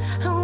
I